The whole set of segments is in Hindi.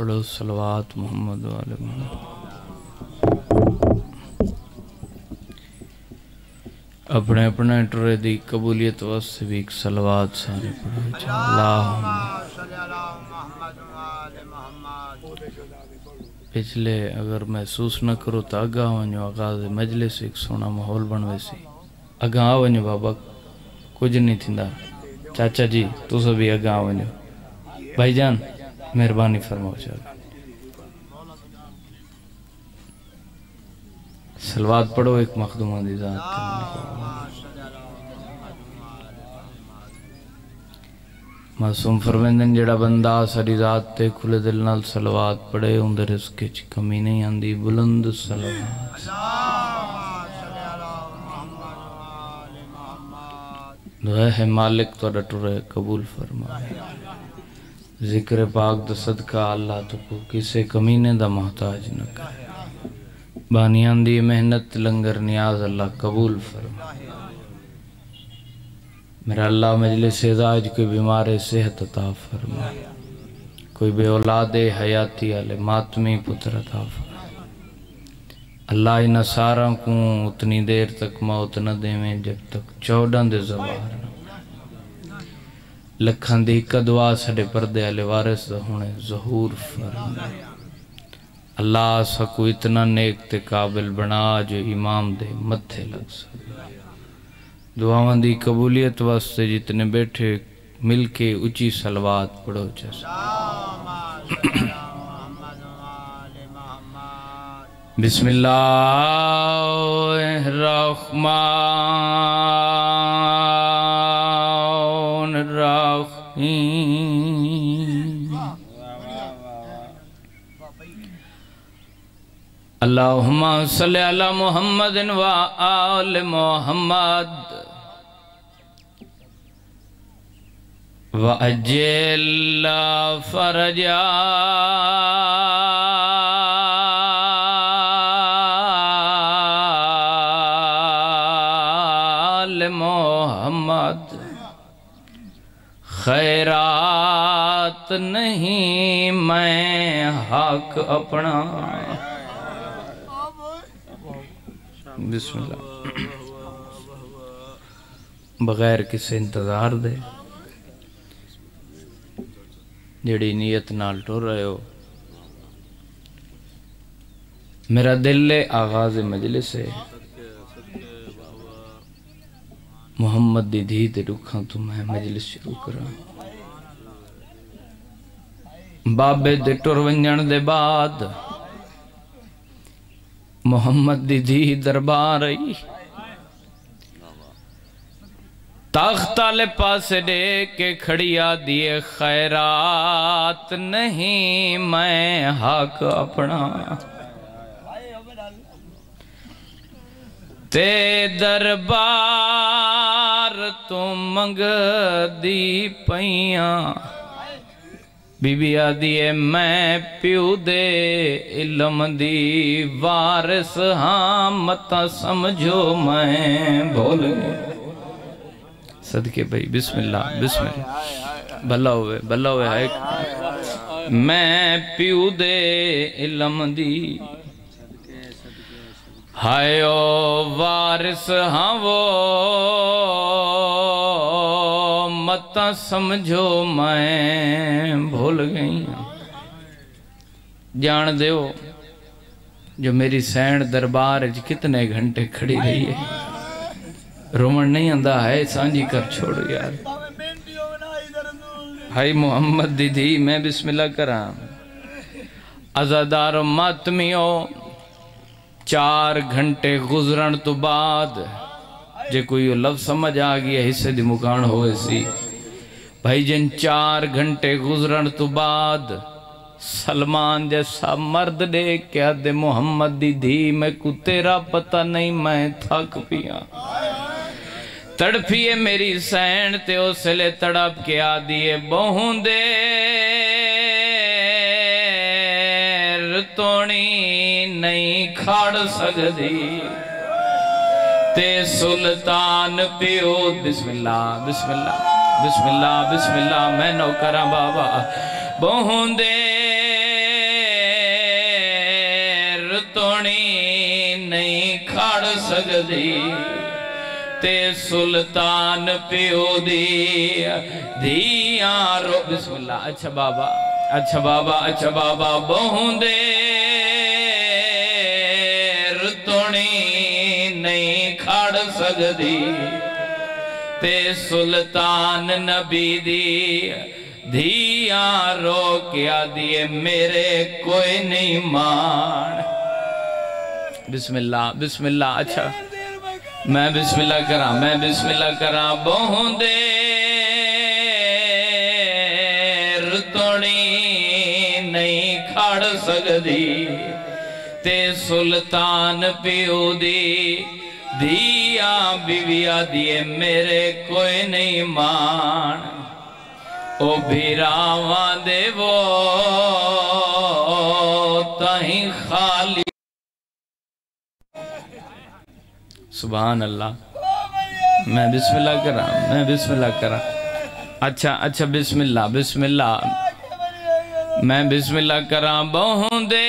पढ़ो सलवात मोहम्मद वाले अपने अपने टुरे दी कबूलियत वास्ते भी एक सलवात सारे पिछले अगर महसूस न करो तो अगा वञो आगाज़ मजलिस एक सोना माहौल बन वैसी अगा वञो बाबा, कुछ नहीं थींदा। चाचा जी, तुस भी अगा वञो। भाईजान मेहरबानी फरमाओ चल सलवात पढ़ो एक मखदूमा दी जात मासूम फरमेंदन जेड़ा बंदा सारी रात ते खुले दिल नाल सलवात पढ़े, उंदे रिस्क च कमी नहीं आंदी, बुलंद सलवात। दुआ है, मालिक तोड़ा टुरे कबूल फरमाए। ज़िक्र दा सदका अल्लाह किसे कमीने दा मोहताज न करे। बानियाँ दी मेहनत, लंगर नियाज अल्लाह कबूल फरमाए। मेरा अल्लाह मजलिस आज कोई बीमार सेहत अता फरमा कोई बे औलाद हयाती आले, मातमी पुत्र अता फरमा अल्लाह इन सारा को उतनी देर तक मौत न देवें, जब तक चौदह दे जवार लखन दी एक दुआ साडे पर्दे आले वारिस हुणे जहूर फरमा अल्लाह सकू इतना नेक ते काबिल बना जो इमाम दे मथे लग सके दुआवां दी कबूलियत वास्ते जितने बैठे मिल के ऊँची सलवात पढ़ो जैसे बिस्मिल्लाहमान अल्लाहुम्मा सल्ली अला मुहम्मदिन व आल मुहम्मद। व अज्जल फरजा मोहम्मद। खैरात नहीं मैं हक अपना। बिस्मिल्लाह। बगैर किसी इंतज़ार दे जड़ी नीयत नाल टुर रहे हो। मेरा दिल आगाज़ मजलिस है। मोहम्मद धी ते रुखा तो मैं मजलिस शुरू करा। बाबे दे टुर वंजण दे बाद मोहम्मद दी दरबार आई। तख्त आले पासे दे के खड़िया दिए खैरात नहीं मैं हक अपना। ते दरबार तू मंग दी पैया बीबी आदि है, मैं प्यू दे इलम दी वारिस। हाँ मता समझो मैं बोल सदके भाई, बिस्मिल्लाह बिस्मिल्लाह। भला होवे भला होवे मैं प्यू दे इलम दी। हाय वारिस हाँ वो मत समझो मैं भूल गई जान दो जो मेरी सैन दरबार कितने घंटे खड़ी रही है। रोमन नहीं आंदा है सांझी कर छोड़ो यार। हाय मोहम्मद दीदी, मैं बिस्मिल्लाह करा। अजादार मातमियो, चार घंटे गुजरन तो बाद। जे कोई लफ्ज समझ आ गया, हिस्से दी मुकान होए सी। भाई जिन चार घंटे गुजरन तो बाद। सलमान जैसा मर्द दे, क्या दे मोहम्मद दी धी मैं को तेरा पता नहीं, मैं थक पिया तड़फिए मेरी सैन, ते उसले तड़प के आ दिए बहु दे। तोणी नहीं खाड़ सकदी। ते सुल्तान पियो, बिस्मिल्लाह बिस्मिल्लाह। बिस्मिल्ला बिस्मिल्ला मैं नौकरा बाबा। बहुंदे रुतोनी नहीं खड़ सकती ते सुल्तान पियो दी दिया रो बिस्मिल्ला अच्छा बाबा अच्छा बाबा अच्छा बाबा बहुंदे रुतोनी नहीं खड़ सकती पे सुल्तान नबी दी, धिया रोकिया दिए, मेरे कोई नहीं मान। बिस्मिल्लाह बिस्मिल्लाह अच्छा। मैं बिस्मिल्लाह करा, मैं बिस्मिल्लाह करा, बहु तोड़ी नहीं खड़ सकदी। ते सुल्तान पियो दी दिया बीविया दिए मेरे कोई नहीं मान। ओ भीरावा देवो, तही खाली। सुबहान अल्लाह मैं बिस्मिल्लाह करा, मैं बिस्मिल्लाह करा। अच्छा अच्छा बिस्मिल्लाह बिस्मिल्लाह। मैं बिस्मिल्लाह करा बहु दे।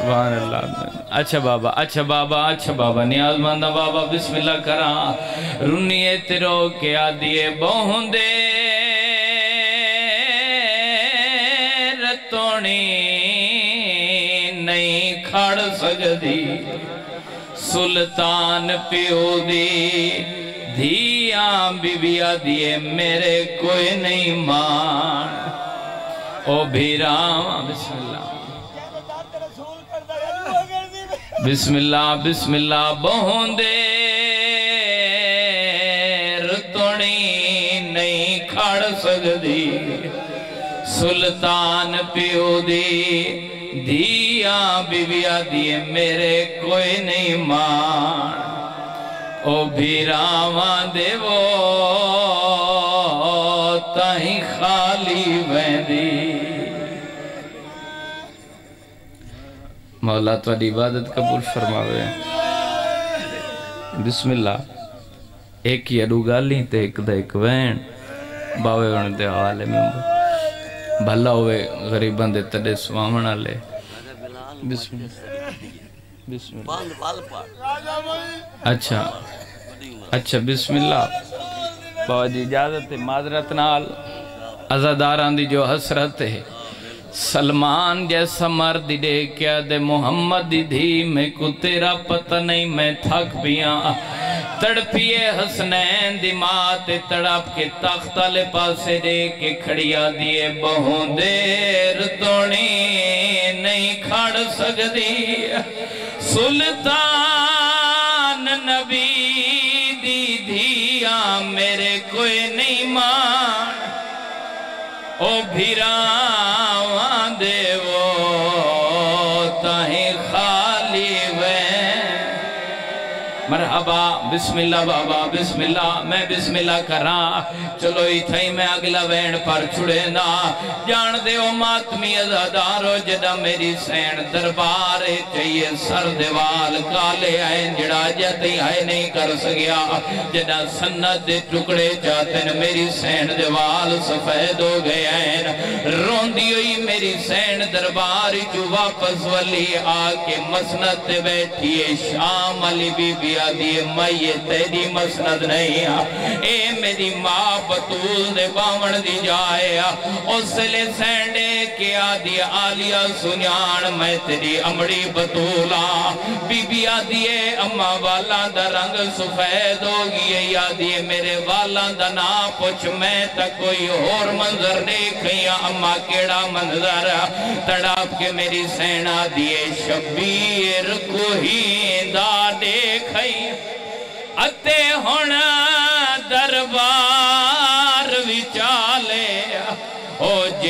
अल्लाह अच्छा बाबा अच्छा बाबा अच्छा बाबा नियाजमंदा बाबा, बिस्मिल्लाह करा। रुनिए तिरो के आदिए बहुंदे। रतोणी नहीं खड़ सकदी सुल्तान पियो दी। धिया बिबिया दिए मेरे कोई नहीं मान। ओ भी राम बिस्मिल्लाह। बिस्मिल्लाह बिस्मिल्लाह बहुंदे रतोणी नहीं खड़ सकदी। सुल्तान पियो दी, दिया बिबिया दिए मेरे कोई नहीं मान। ओ भीरावा देवो, तही खाली वेंदी। मौला थोड़ी इबादत कबूल फरमावे। बिस्मिल्लाह। एक ही अडू गाली ते एक एक वैन। बावे होने दे हवाले में भला होवे गरीबां दे तड़े सुवावण वाले अच्छा। अच्छा बिस्मिल्लाह। बाबा जी इजाज़त माजरत नाल। अजादारां दी जो हसरत है। सलमान जैसा मर्द दे क्या दे? मोहम्मद दी धी में को तेरा पता नहीं, मैं थक पिया तड़पिए हसनैन दी ते तड़प के तख्त वाले पासे दे के खड़िया दिए। बहु देर तोनी नहीं खड़ सकदी। सुल्तान नबी दी धिया मेरे कोई नहीं मान। ओ भिरावा मरहबा, बिस्मिल्लाह बाबा, बिस्मिल्लाह, मैं बिस्मिल्लाह करा। चलो इथे मैं अगला वैन पर छुड़े ना जान दे मातमी अजादारो, जदा मेरी सैन दरबार चाहिए सर देवाल काले आए जड़ा जती आए नहीं कर सकिया जदा सन्नत दे टुकड़े जाते मेरी सैन देवाल सफ़ेद हो गए हैं। रोंदी हुई मेरी सैन दरबार जो वापस वाली आके मसनत बैठी है शाम अली बीबी आदि मैं ये तेरी मसनद नहीं आ। ए मेरी माँ बतूल दे बावण दी जाए उसले सैंडे के आदि आलिया सुनियान मैं तेरी अमड़ी बतूला बीबी आदि अम्मा वाला दा रंग सफ़ेद हो गई आदि मेरे वाला दा ना पुछ, मैं तक कोई और मंजर देखिया अम्मा केड़ा मंजर तड़ाप के मेरी सेना दिए शबीर को ही दा देखई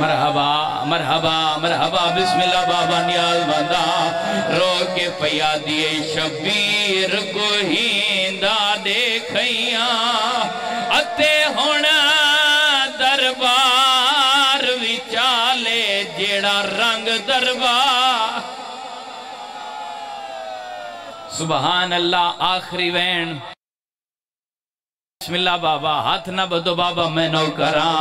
मरहबा मरहबा मरहबा, बिस्मिल्लाह बाबा नियाज बंदा। रो के पिया दिए शबीर को हींदा देखिया अते होना दरबार विचाले जेड़ा रंग दरबार सुबहान अल्लाह, आखिरी वैन। बिस्मिल्लाह बाबा, हाथ ना बदो बाबा, मैं नो करा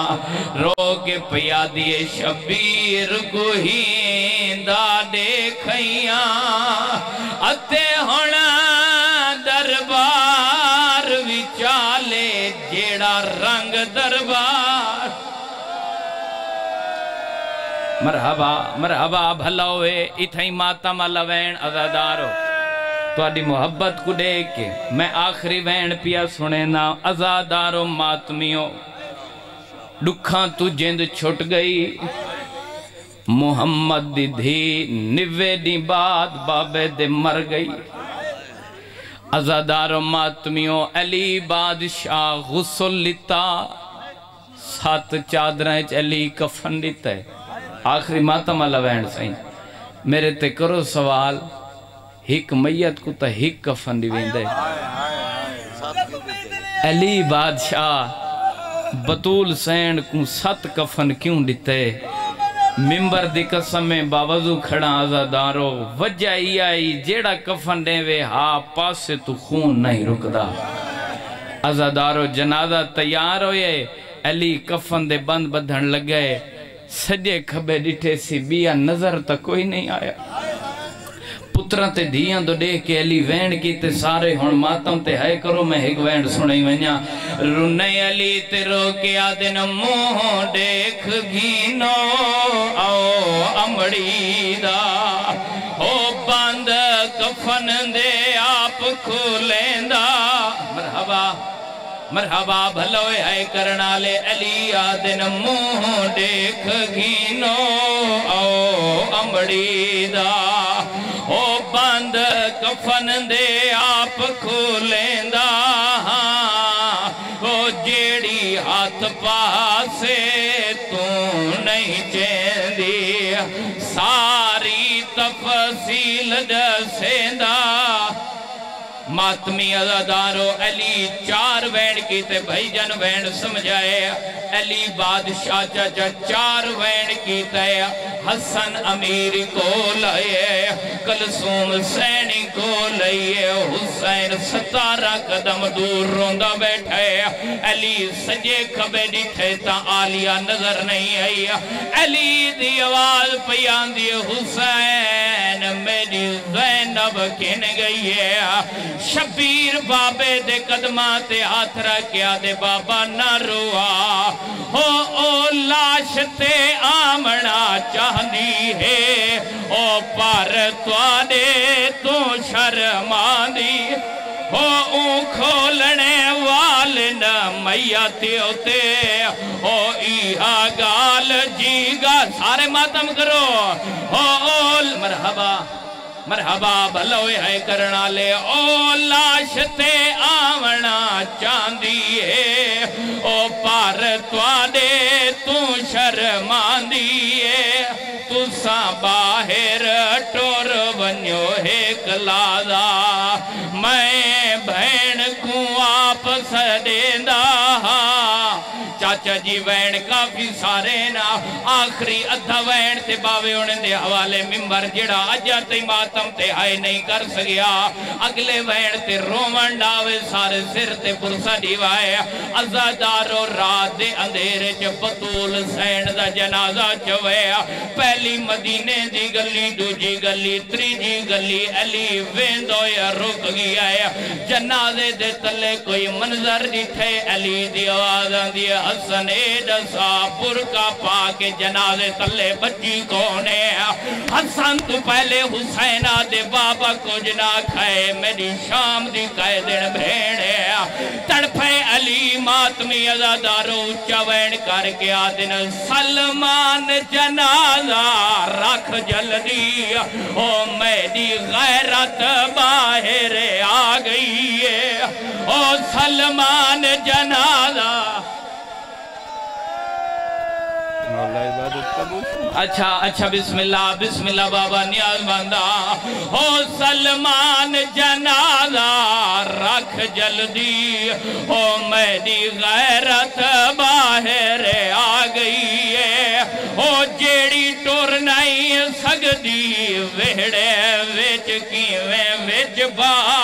रो के पिया दिए शबीर को ही देखिया अते हुण दरबार विचाले, जेड़ा रंग दरबार। मरहबा मरहबा भला होए इथई माता मल वैण अजादारो ਤੁਹਾਡੀ ਮੁਹੱਬਤ ਕੋ ਦੇਖ ਕੇ ਮੈਂ ਆਖਰੀ ਵੈਣ ਪਿਆ ਸੁਣੇ ਨਾ ਆਜ਼ਾਦਾਰੋ ਮਾਤਮਿਓ ਦੁੱਖਾਂ ਤੂੰ ਜਿੰਦ ਛੁੱਟ ਗਈ ਮੁਹੰਮਦ ਦੀ ਧੀ ਨਿਵੇ ਦੀ ਬਾਤ ਬਾਬੇ ਦੇ ਮਰ ਗਈ आजादारो मातमियों अली बादशाह गुसल लिता सत चादर अली कफन दिता है आखिरी मातम लवैन सही मेरे ते करो सवाल हिक मैयत को तो हिक कफन वेंदे। अली बादशाह बतूल सैन को सत कफन क्यों दिते मिंबर दी कसम में बावजू खड़ा आजादारो वजह आई जेड़ा कफन देवे हा पासे तू खून नहीं रुकदा। आजादारो जनाजा तैयार होए अली कफन दे बंद बधन लगे। सजे खबे डिठे सी बिया नज़र तक कोई नहीं आया। पुत्रां ते धियाँ तो देख के अली वैन की ते सारे हुन मातम ते है करो, मैं एक वैन सुनाई वन्या रुने अली ते रो के आदिन मुँह देख घीनो, आओ अमड़ी दा। हो बंद कफन दे आप खोलेंदा। मरहबा मरहबा भलो है करना ले अली आदिन मुँह देख घीनो, आओ अमड़ी दा। ओ बंद कफन दे आप खोलेंदा ओ जेड़ी हाथ पासे तू नहीं चेंदी सारी तफसील दसेंदा। मातमी अदादारो अली चार वैन की ते भाई जन वैन समझाए। अली बादशाह चाचा चार वैन की तय हसन अमीर को लाए कलसूम सैनी को लाइए हुसैन सतारा कदम दूर रोंदा बैठे। अली सजे खबे दिखे ता आलिया नज़र नहीं आई। अली दी आवाज़ पी आंदी, हुसैन, मेरी जैनब किन गई है? शबीर बाबे दे कदमा ते हाथ रखिया दे बाबा ना रोआ हो, ओ लाश ते आमना चाहनी है। ओ पर तुआडे तू शर्मांदी हो, ऊ खोलने वाल न मैया ते। ओ इहा गाल जीगा। सारे मातम करो। हो मरहबा। मरहबा भलो है करना ले ओ लाश ते आवना चांदी है। ओ पर तुआडे तू शर्मांदी है। तुसा बाहर टोर वञो है कलादा। मैं भैन को वापस देंदा चाचा जी वैन काफ़ी सारे ना आखिरी अद्धा वैन ते बावे दे हवाले मिंबर जेड़ा अजा ते मातम ते हाय नहीं कर सकिया अगले वैन ते रोवन डावे सारे सिर ते पुरसा दीवाए अजादारो रात अंधेरे च बतूल सैन दा जनाजा चवया पहली मदीने दी गली दूजी गली त्रीजी गली अली वेंदो या रुक गया जनाजे दे तले कोई मंजर दिखे अली दी आवाज़ हसन दसा पा के जनाजे तले बच्ची कौन हसन, तू पहले हुसैना दे बाबा कुछ ना खाए, मेरी शाम दी कह दिन भेड़ तड़फे अली मातमी अजादारो उच्चा वैन करके आ दिन सलमान जनाजा रख जल्दी। ओ, मेरी गैरत बाहर आ गई है। ओ, सलमान जनाजा अच्छा अच्छा बिस्मिल्लाह बिस्मिल्लाह बाबा नियाज बंदा। हो सलमान जनाजा, रख जल्दी। हो मेरी गैरत बाहर आ गई है। हो जेड़ी टुर नहीं सकती वेड़े विच किवें विच बाहर